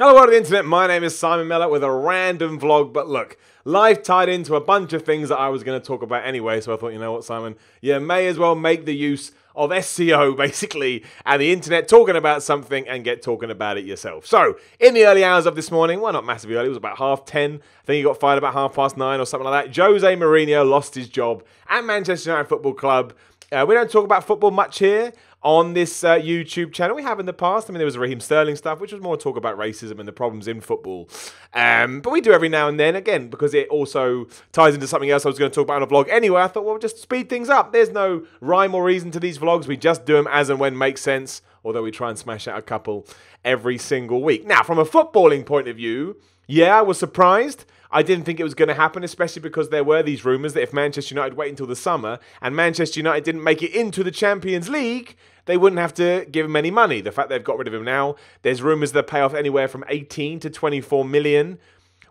Hello, world of the internet. My name is Simon Miller with a random vlog. But look, life tied into a bunch of things that I was going to talk about anyway. So I thought, you know what, Simon? Yeah, may as well make the use of SEO basically and the internet talking about something and get talking about it yourself. So, in the early hours of this morning, well, not massively early, it was about half 10. I think he got fired about half past nine or something like that. Jose Mourinho lost his job at Manchester United Football Club. Uh, we don't talk about football much here on this uh, YouTube channel. We have in the past. I mean, there was Raheem Sterling stuff, which was more talk about racism and the problems in football. Um, but we do every now and then, again, because it also ties into something else I was going to talk about on a vlog anyway. I thought, well, we'll just speed things up. There's no rhyme or reason to these vlogs. We just do them as and when makes sense, although we try and smash out a couple every single week. Now, from a footballing point of view, yeah, I was surprised. I didn't think it was going to happen, especially because there were these rumours that if Manchester United wait until the summer and Manchester United didn't make it into the Champions League, they wouldn't have to give him any money. The fact they've got rid of him now, there's rumours that pay off anywhere from 18 to 24 million,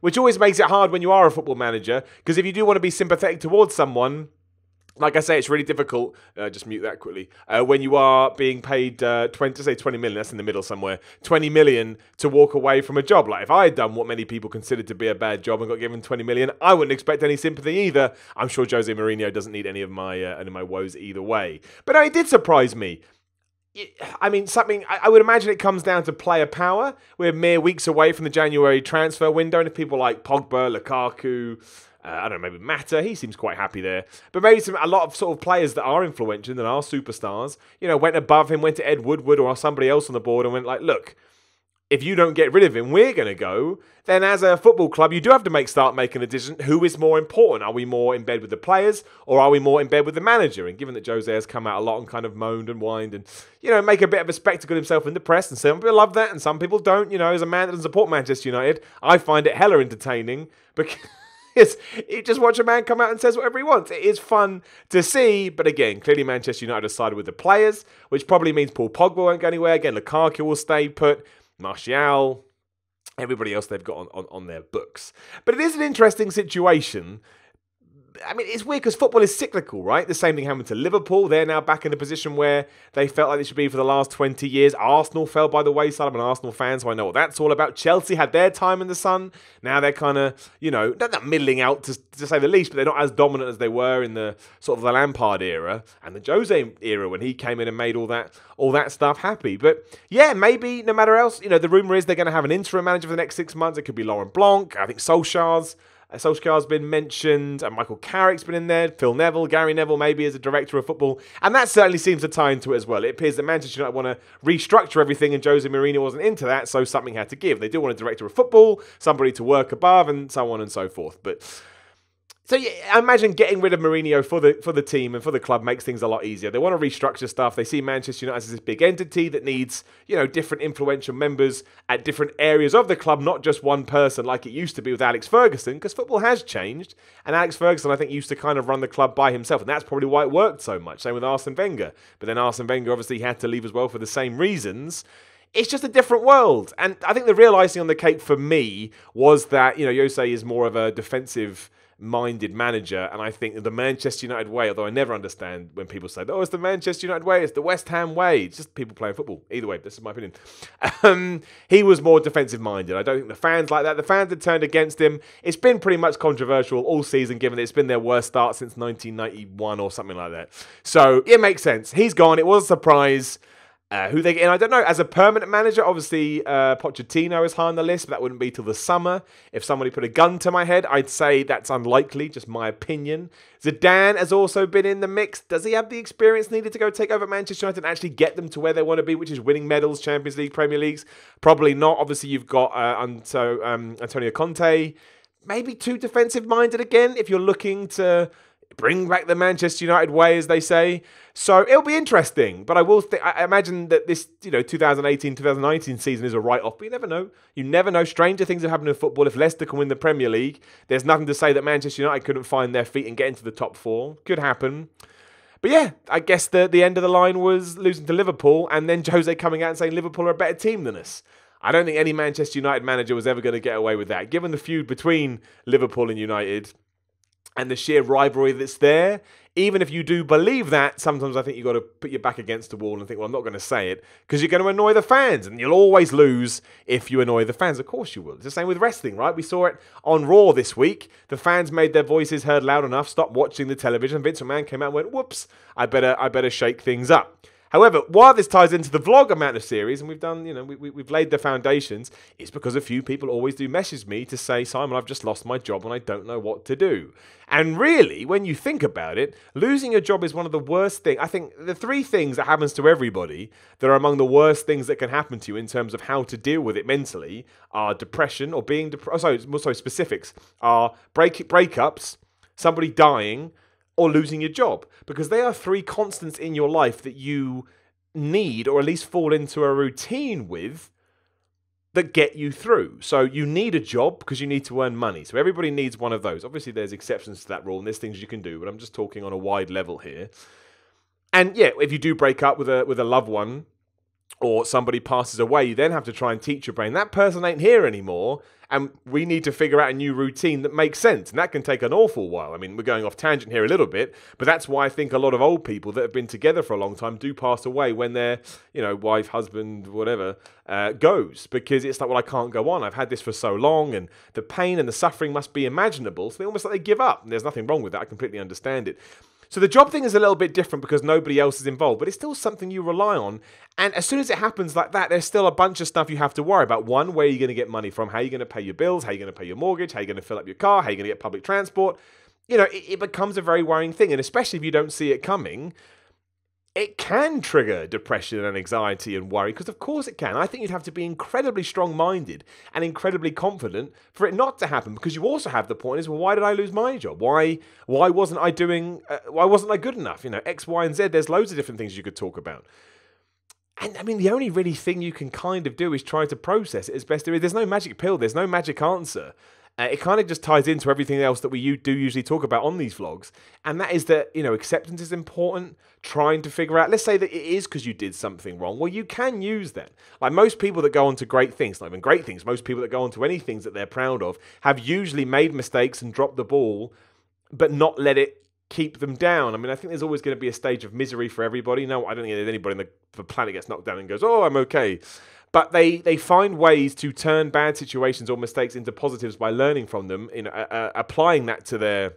which always makes it hard when you are a football manager, because if you do want to be sympathetic towards someone, like I say, it's really difficult. Uh, just mute that quickly. Uh, when you are being paid uh, 20, say 20 million, that's in the middle somewhere, 20 million to walk away from a job. Like if I had done what many people considered to be a bad job and got given 20 million, I wouldn't expect any sympathy either. I'm sure Jose Mourinho doesn't need any of my uh, any of my woes either way. But it did surprise me. I mean, something I would imagine it comes down to player power. We're mere weeks away from the January transfer window, and if people like Pogba, Lukaku, uh, I don't know, maybe Mata. He seems quite happy there. But maybe some, a lot of sort of players that are influential and are superstars, you know, went above him, went to Ed Woodward or somebody else on the board and went like, look, if you don't get rid of him, we're going to go. Then, as a football club, you do have to make start making a decision. Who is more important? Are we more in bed with the players, or are we more in bed with the manager? And given that Jose has come out a lot and kind of moaned and whined, and you know, make a bit of a spectacle himself in the press, and some people love that, and some people don't. You know, as a man that doesn't support Manchester United, I find it hella entertaining because is you just watch a man come out and says whatever he wants. It is fun to see, but again, clearly Manchester United decided with the players, which probably means Paul Pogba won't go anywhere. Again, Lukaku will stay put. Martial, everybody else they've got on, on, on their books. But it is an interesting situation I mean, it's weird because football is cyclical, right? The same thing happened to Liverpool. They're now back in the position where they felt like they should be for the last 20 years. Arsenal fell by the wayside. I'm an Arsenal fan, so I know what that's all about. Chelsea had their time in the sun. Now they're kind of, you know, they're not middling out to, to say the least, but they're not as dominant as they were in the sort of the Lampard era and the Jose era when he came in and made all that all that stuff happy. But yeah, maybe no matter else, you know, the rumor is they're going to have an interim manager for the next six months. It could be Laurent Blanc. I think Solskjaer's Uh, Solskjaer's been mentioned, and Michael Carrick's been in there, Phil Neville, Gary Neville maybe as a director of football, and that certainly seems to tie into it as well. It appears that Manchester United want to restructure everything, and Jose Mourinho wasn't into that, so something had to give. They do want a director of football, somebody to work above, and so on and so forth. But so yeah, I imagine getting rid of Mourinho for the for the team and for the club makes things a lot easier. They want to restructure stuff. They see Manchester United as this big entity that needs, you know, different influential members at different areas of the club, not just one person like it used to be with Alex Ferguson, because football has changed. And Alex Ferguson, I think, used to kind of run the club by himself, and that's probably why it worked so much. Same with Arsene Wenger. But then Arsene Wenger obviously had to leave as well for the same reasons it's just a different world. And I think the real icing on the cake for me was that, you know, Jose is more of a defensive minded manager. And I think the Manchester United way, although I never understand when people say, oh, it's the Manchester United way, it's the West Ham way. It's just people playing football. Either way, this is my opinion. Um, he was more defensive minded. I don't think the fans like that. The fans had turned against him. It's been pretty much controversial all season, given it's been their worst start since 1991 or something like that. So it makes sense. He's gone. It was a surprise. Uh, who they get in, I don't know. As a permanent manager, obviously uh, Pochettino is high on the list, but that wouldn't be till the summer. If somebody put a gun to my head, I'd say that's unlikely, just my opinion. Zidane has also been in the mix. Does he have the experience needed to go take over Manchester United and actually get them to where they want to be, which is winning medals, Champions League, Premier Leagues? Probably not. Obviously, you've got uh, so, um, Antonio Conte. Maybe too defensive minded again if you're looking to bring back the Manchester United way, as they say. So it'll be interesting. But I will th- I imagine that this, you know, 2018 2019 season is a write off. But you never know. You never know. Stranger things have happened in football. If Leicester can win the Premier League, there's nothing to say that Manchester United couldn't find their feet and get into the top four. Could happen. But yeah, I guess the, the end of the line was losing to Liverpool and then Jose coming out and saying Liverpool are a better team than us. I don't think any Manchester United manager was ever going to get away with that. Given the feud between Liverpool and United, and the sheer rivalry that's there. Even if you do believe that, sometimes I think you've got to put your back against the wall and think, well, I'm not going to say it because you're going to annoy the fans and you'll always lose if you annoy the fans. Of course you will. It's the same with wrestling, right? We saw it on Raw this week. The fans made their voices heard loud enough, stopped watching the television. Vince McMahon came out and went, whoops, I better, I better shake things up. However, while this ties into the vlog amount of series, and we've done, you know, we, we, we've laid the foundations, it's because a few people always do message me to say, Simon, I've just lost my job and I don't know what to do. And really, when you think about it, losing a job is one of the worst things. I think the three things that happens to everybody that are among the worst things that can happen to you in terms of how to deal with it mentally are depression or being depressed. Oh, sorry, sorry, specifics are break breakups, somebody dying, or losing your job because they are three constants in your life that you need or at least fall into a routine with that get you through. So you need a job because you need to earn money. So everybody needs one of those. Obviously there's exceptions to that rule and there's things you can do, but I'm just talking on a wide level here. And yeah, if you do break up with a with a loved one or somebody passes away, you then have to try and teach your brain that person ain't here anymore and we need to figure out a new routine that makes sense. And that can take an awful while. I mean, we're going off tangent here a little bit, but that's why I think a lot of old people that have been together for a long time do pass away when their, you know, wife, husband, whatever, uh, goes because it's like, well, I can't go on. I've had this for so long, and the pain and the suffering must be imaginable. So they almost like they give up. And there's nothing wrong with that. I completely understand it. So the job thing is a little bit different because nobody else is involved, but it's still something you rely on. And as soon as it happens like that, there's still a bunch of stuff you have to worry about. One, where are you going to get money from? How are you going to pay your bills? How are you going to pay your mortgage? How are you going to fill up your car? How are you going to get public transport? You know, it, it becomes a very worrying thing. And especially if you don't see it coming, it can trigger depression and anxiety and worry because of course it can i think you'd have to be incredibly strong-minded and incredibly confident for it not to happen because you also have the point is well why did i lose my job why why wasn't i doing uh, why wasn't i good enough you know x y and z there's loads of different things you could talk about and I mean, the only really thing you can kind of do is try to process it as best there is. There's no magic pill. There's no magic answer. Uh, it kind of just ties into everything else that we do usually talk about on these vlogs, and that is that you know acceptance is important. Trying to figure out, let's say that it is because you did something wrong. Well, you can use that. Like most people that go on to great things, not even great things, most people that go on to any things that they're proud of have usually made mistakes and dropped the ball, but not let it keep them down. I mean, I think there's always going to be a stage of misery for everybody. No, I don't think there's anybody in the, the planet gets knocked down and goes, "Oh, I'm okay." But they they find ways to turn bad situations or mistakes into positives by learning from them, in uh, uh, applying that to their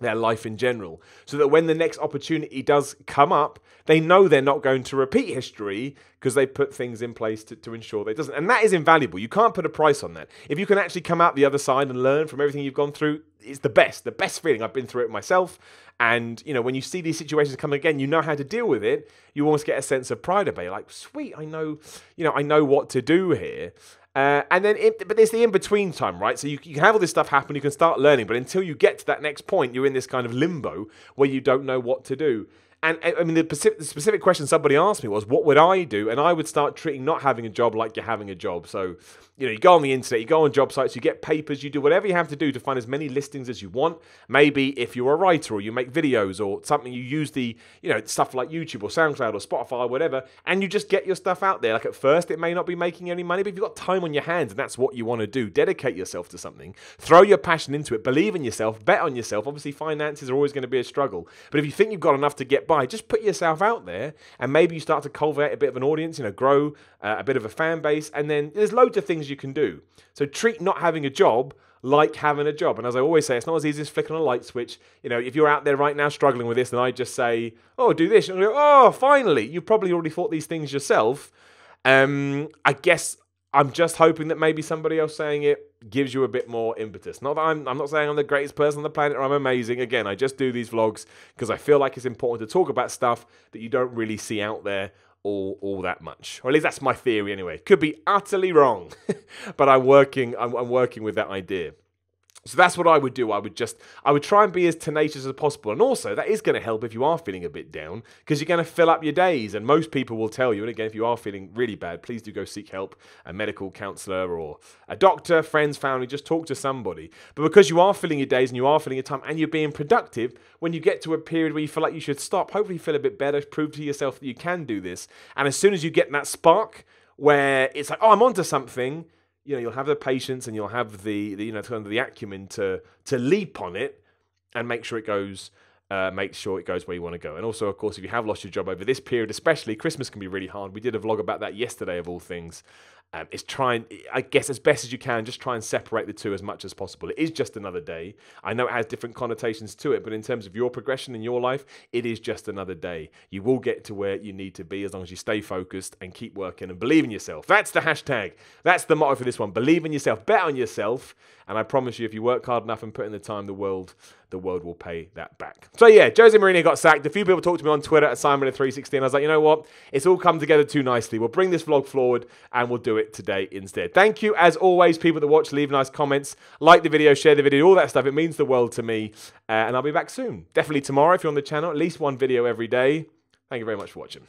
their life in general, so that when the next opportunity does come up, they know they're not going to repeat history because they put things in place to, to ensure that it doesn't. And that is invaluable. You can't put a price on that. If you can actually come out the other side and learn from everything you've gone through, it's the best, the best feeling. I've been through it myself. And, you know, when you see these situations come again, you know how to deal with it. You almost get a sense of pride about it. Like, sweet, I know, you know, I know what to do here. Uh, and then, it, but there's the in between time, right? So you, you can have all this stuff happen, you can start learning, but until you get to that next point, you're in this kind of limbo where you don't know what to do. And I mean, the specific, the specific question somebody asked me was, what would I do? And I would start treating not having a job like you're having a job. So, you know, you go on the internet, you go on job sites, you get papers, you do whatever you have to do to find as many listings as you want. Maybe if you're a writer or you make videos or something, you use the, you know, stuff like YouTube or SoundCloud or Spotify or whatever, and you just get your stuff out there. Like at first, it may not be making any money, but if you've got time on your hands and that's what you want to do, dedicate yourself to something, throw your passion into it, believe in yourself, bet on yourself. Obviously, finances are always going to be a struggle, but if you think you've got enough to get by, just put yourself out there and maybe you start to cultivate a bit of an audience, you know, grow uh, a bit of a fan base, and then there's loads of things you can do. So treat not having a job like having a job. And as I always say, it's not as easy as flicking a light switch. You know, if you're out there right now struggling with this, and I just say, oh, do this, and go, oh, finally, you've probably already thought these things yourself. Um, I guess I'm just hoping that maybe somebody else saying it gives you a bit more impetus. Not that I'm, I'm not saying I'm the greatest person on the planet or I'm amazing. Again, I just do these vlogs because I feel like it's important to talk about stuff that you don't really see out there all, all that much. Or at least that's my theory anyway. Could be utterly wrong, but I'm working, I'm, I'm working with that idea. So that's what I would do. I would just, I would try and be as tenacious as possible. And also, that is going to help if you are feeling a bit down because you're going to fill up your days. And most people will tell you, and again, if you are feeling really bad, please do go seek help a medical counselor or a doctor, friends, family, just talk to somebody. But because you are filling your days and you are filling your time and you're being productive, when you get to a period where you feel like you should stop, hopefully feel a bit better, prove to yourself that you can do this. And as soon as you get that spark where it's like, oh, I'm onto something you know you'll have the patience and you'll have the, the you know kind of the acumen to to leap on it and make sure it goes uh, make sure it goes where you want to go. And also, of course, if you have lost your job over this period, especially Christmas can be really hard. We did a vlog about that yesterday, of all things. Um, is trying, I guess, as best as you can, just try and separate the two as much as possible. It is just another day. I know it has different connotations to it, but in terms of your progression in your life, it is just another day. You will get to where you need to be as long as you stay focused and keep working and believe in yourself. That's the hashtag. That's the motto for this one. Believe in yourself, bet on yourself, and I promise you, if you work hard enough and put in the time, the world, the world will pay that back. So yeah, Jose Mourinho got sacked. A few people talked to me on Twitter at Simon316. I was like, you know what? It's all come together too nicely. We'll bring this vlog forward and we'll do it today instead. Thank you, as always, people that watch, leave nice comments, like the video, share the video, all that stuff. It means the world to me. Uh, and I'll be back soon. Definitely tomorrow if you're on the channel. At least one video every day. Thank you very much for watching.